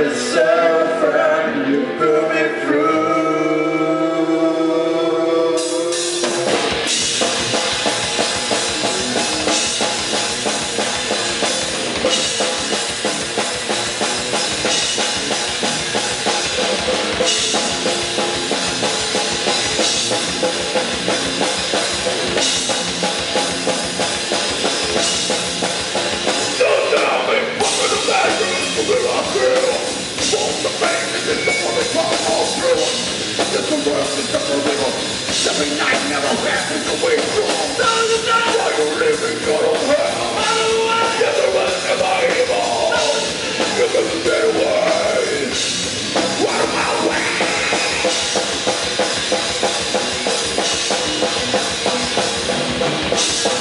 ever so Thank you.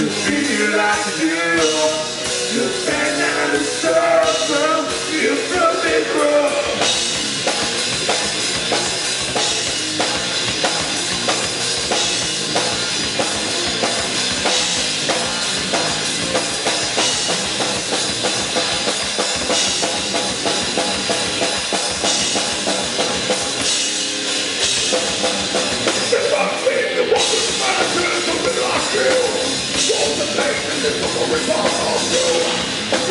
To feel like you. the memory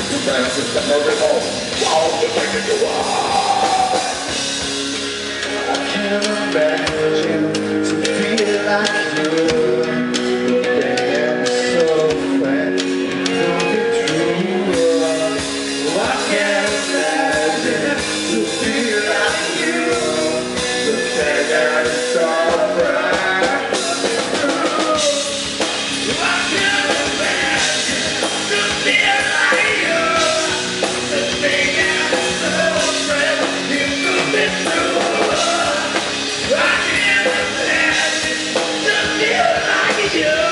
the best, it's the all the things that you are. you!